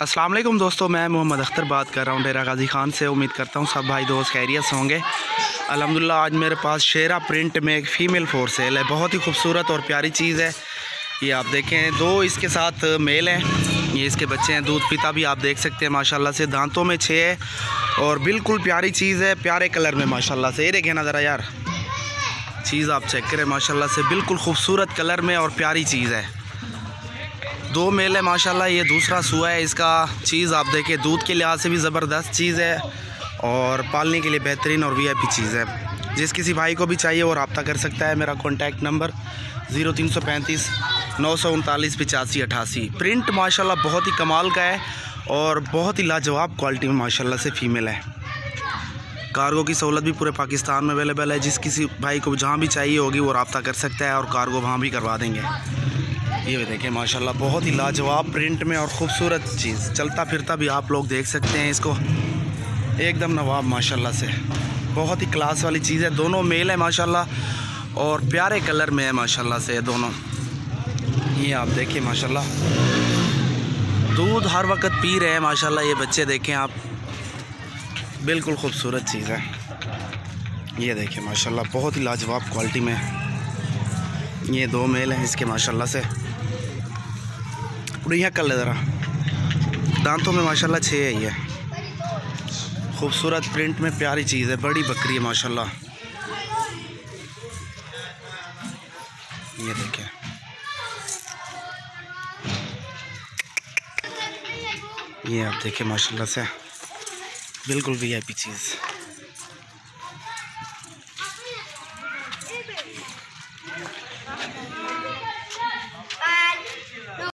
السلام علیکم دوستو، میں محمد اختر بات کر رہا ہوں، ڈیرہ غازی خان سے۔ امید کرتا ہوں سب بھائی دوست خیریت سے ہوں گے۔ الحمدللہ، آج میرے پاس شیرہ پرنٹ میں ایک فیمیل فور سیل ہے۔ بہت ہی خوبصورت اور پیاری چیز ہے۔ یہ آپ دیکھیں، دو اس کے ساتھ میل ہیں۔ یہ اس کے بچے ہیں، دودھ پیتا بھی آپ دیکھ سکتے ہیں۔ ماشاءاللہ سے دانتوں میں چھ ہے اور بالکل پیاری چیز ہے، پیارے کلر میں ماشاءاللہ سے۔ یہ دیکھیں نا ذرا یار۔ چیز آپ چیک کریں، ماشاءاللہ سے بالکل خوبصورت کلر میں اور پیاری چیز ہے۔ دو میل ہے، ماشاءاللہ یہ دوسرا سوا ہے۔ اس کا چیز آپ دیکھیں، دودھ کے لحاظ سے بھی زبردست چیز ہے اور پالنے کے لیے بہترین اور وی آئی پی چیز ہے۔ جس کسی بھائی کو بھی چاہیے وہ رابطہ کر سکتا ہے۔ میرا کانٹیکٹ نمبر زیرو تین سو پینتیس، نو سو انتالیس، پچاسی، اٹھاسی۔ پرنٹ ماشاءاللہ بہت ہی کمال کا ہے اور بہت ہی لاجواب کوالٹی میں ماشاءاللہ سے فیمیل ہے۔ کارگو کی سہولت بھی پورے پاکستان میں اویلیبل ہے۔ جس کسی بھائی کو جہاں بھی چاہیے ہوگی وہ رابطہ کر سکتا ہے اور کارگو وہاں بھی کروا دیں گے۔ یہ دیکھیں، ماشاءاللہ بہت ہی لاجواب پرنٹ میں اور خوبصورت چیز۔ چلتا پھرتا بھی آپ لوگ دیکھ سکتے ہیں اس کو۔ ایک دم نواب ماشاءاللہ سے۔ بہت ہی کلاس والی چیز ہے۔ دونوں میل ہے ماشاءاللہ اور پیارے کلر میں ہے ماشاءاللہ سے دونوں۔ یہ آپ دیکھیں ماشاءاللہ۔ دودھ ہر وقت پی رہے ہیں ماشاءاللہ، یہ بچے دیکھیں آپ۔ بالکل خوبصورت چیز ہے۔ یہ دیکھیں ماشاءاللہ، بہت ہی لاجواب کوالٹی میں۔ ہے یہ دو میل ہیں اس کے ماشاءاللہ سے۔ یہاں کر لے ذرا۔ دانتوں میں ماشاءاللہ چھ ہے یہ خوبصورت پرنٹ میں پیاری چیز ہے، بڑی بکری ہے ماشاءاللہ۔ یہ دیکھیں۔ یہ آپ دیکھیں ماشاءاللہ سے۔ بالکل بھی آئی پی چیز۔